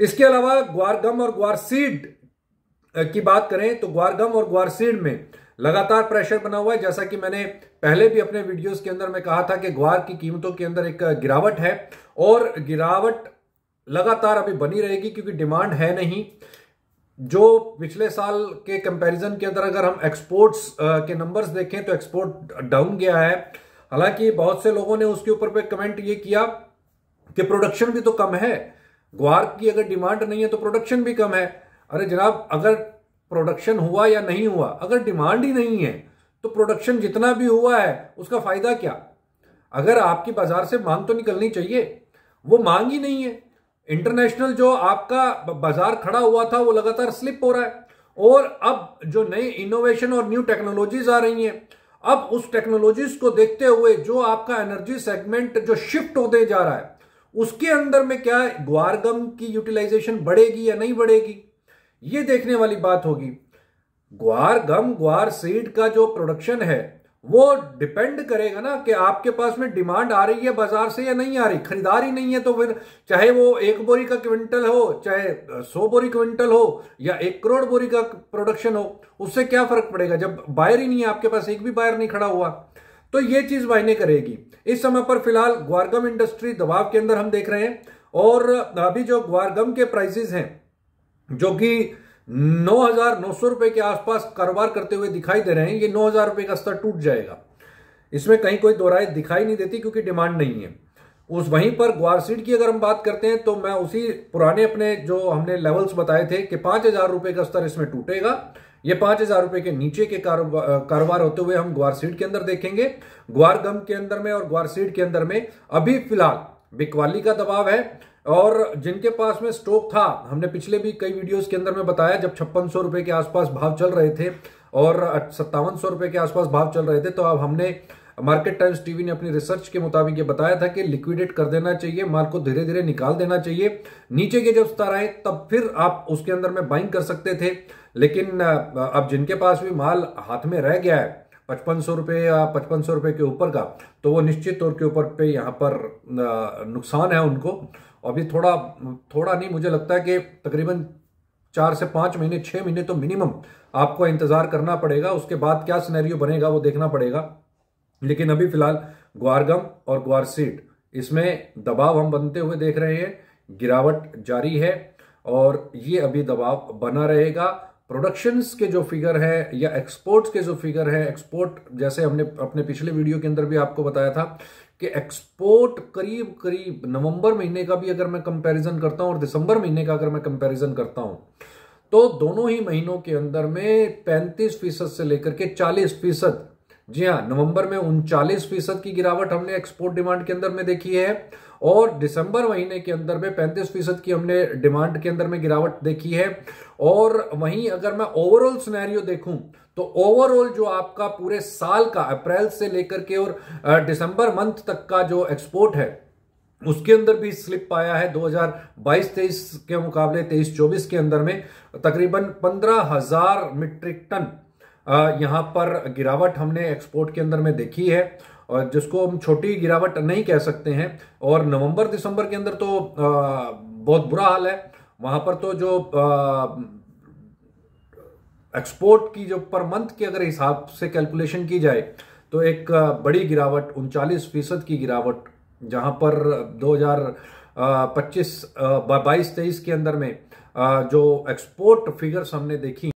इसके अलावा ग्वार गम और ग्वार सीड की बात करें तो ग्वार गम और ग्वार सीड में लगातार प्रेशर बना हुआ है। जैसा कि मैंने पहले भी अपने वीडियोस के अंदर में कहा था कि ग्वार की कीमतों के अंदर एक गिरावट है और गिरावट लगातार अभी बनी रहेगी क्योंकि डिमांड है नहीं। जो पिछले साल के कंपैरिजन के अंदर अगर हम एक्सपोर्ट्स के नंबर्स देखें तो एक्सपोर्ट डाउन गया है। हालाँकि बहुत से लोगों ने उसके ऊपर पे कमेंट ये किया कि प्रोडक्शन भी तो कम है। ग्वार की अगर डिमांड नहीं है तो प्रोडक्शन भी कम है। अरे जनाब, अगर प्रोडक्शन हुआ या नहीं हुआ, अगर डिमांड ही नहीं है तो प्रोडक्शन जितना भी हुआ है, उसका फ़ायदा क्या? अगर आपकी बाज़ार से मांग तो निकलनी चाहिए, वो मांग ही नहीं है। इंटरनेशनल जो आपका बाज़ार खड़ा हुआ था, वो लगातार स्लिप हो रहा है। और अब जो नई इनोवेशन और न्यू टेक्नोलॉजीज़ आ रही हैं, अब उस टेक्नोलॉजीज़ को देखते हुए जो आपका एनर्जी सेगमेंट जो शिफ्ट होते जा रहा है उसके अंदर में क्या ग्वारगम की यूटिलाइजेशन बढ़ेगी या नहीं बढ़ेगी? ये देखने वाली बात होगी। ग्वार गम ग्वार सीड का जो प्रोडक्शन है, वो डिपेंड करेगा ना कि आपके पास में डिमांड आ रही है बाज़ार से या नहीं आ रही। खरीदारी नहीं है तो फिर चाहे वो एक बोरी का क्विंटल हो, चाहे सौ बोरी क्विंटल हो या एक करोड़ बोरी का प्रोडक्शन हो, उससे क्या फ़र्क पड़ेगा? जब बायर ही नहीं है, आपके पास एक भी बायर नहीं खड़ा हुआ। तो ये चीज़ मायने करेगी। इस समय पर फ़िलहाल ग्वारगम इंडस्ट्री दबाव के अंदर हम देख रहे हैं और अभी जो ग्वारगम के प्राइसेस हैं, जो कि नौ हज़ार नौ सौ रुपए के आसपास कारोबार करते हुए दिखाई दे रहे हैं, ये नौ हज़ार रुपए का स्तर टूट जाएगा। इसमें कहीं कोई दोराय दिखाई नहीं देती क्योंकि डिमांड नहीं है। उस वहीं पर ग्वारसीड की अगर हम बात करते हैं तो मैं उसी पुराने अपने जो हमने लेवल्स बताए थे कि पाँच हज़ार रुपए का स्तर इसमें टूटेगा। ये पाँच हज़ार रुपए के नीचे के कारोबार होते हुए हम ग्वारसीड के अंदर देखेंगे। ग्वार गम के अंदर में और ग्वारसीड के अंदर में अभी फ़िलहाल बिकवाली का दबाव है और जिनके पास में स्टॉक था, हमने पिछले भी कई वीडियोस के अंदर में बताया, जब छप्पन सौ रुपए के आसपास भाव चल रहे थे और सत्तावन सौ रुपए के आसपास भाव चल रहे थे तो अब हमने मार्केट टाइम्स टीवी ने अपनी रिसर्च के मुताबिक ये बताया था कि लिक्विडेट कर देना चाहिए, माल को धीरे धीरे निकाल देना चाहिए। नीचे के जब स्तर आए, तब फिर आप उसके अंदर में बाइंग कर सकते थे। लेकिन अब जिनके पास भी माल हाथ में रह गया है, पचपन सौ रुपये या पचपन सौ रुपये के ऊपर का तो वो निश्चित तौर के ऊपर पे यहाँ पर नुकसान है उनको। अभी थोड़ा थोड़ा नहीं, मुझे लगता है कि तकरीबन चार से पाँच महीने, छह महीने तो मिनिमम आपको इंतज़ार करना पड़ेगा। उसके बाद क्या सिनेरियो बनेगा, वो देखना पड़ेगा। लेकिन अभी फ़िलहाल ग्वारगम और ग्वारसीट, इसमें दबाव हम बनते हुए देख रहे हैं, गिरावट जारी है और ये अभी दबाव बना रहेगा। प्रोडक्शंस के जो फिगर है या एक्सपोर्ट्स के जो फिगर है एक्सपोर्ट जैसे हमने अपने पिछले वीडियो के अंदर भी आपको बताया था कि एक्सपोर्ट करीब करीब नवंबर महीने का भी अगर मैं कंपैरिजन करता हूँ और दिसंबर महीने का अगर मैं कंपैरिजन करता हूँ तो दोनों ही महीनों के अंदर में 35 फ़ीसद से लेकर के 40 फ़ीसद जी हाँ नवंबर में उनचालीस फ़ीसद की गिरावट हमने एक्सपोर्ट डिमांड के अंदर में देखी है और दिसंबर महीने के अंदर में पैंतीस फ़ीसद की हमने डिमांड के अंदर में गिरावट देखी है। और वहीं अगर मैं ओवरऑल सिनेरियो देखूँ तो ओवरऑल जो आपका पूरे साल का, अप्रैल से लेकर के और दिसंबर मंथ तक का जो एक्सपोर्ट है, उसके अंदर भी स्लिप आया है। 2022-23 के मुकाबले 23-24 के अंदर में तकरीबन पंद्रह हज़ार मीट्रिक टन यहाँ पर गिरावट हमने एक्सपोर्ट के अंदर में देखी है और जिसको हम छोटी गिरावट नहीं कह सकते हैं। और नवंबर दिसंबर के अंदर तो बहुत बुरा हाल है। वहाँ पर तो जो एक्सपोर्ट की जो पर मंथ के अगर हिसाब से कैलकुलेशन की जाए तो एक बड़ी गिरावट, उनचालीस फ़ीसद की गिरावट, जहाँ पर 2025 बाईस, तेईस के अंदर में जो एक्सपोर्ट फिगर्स हमने देखी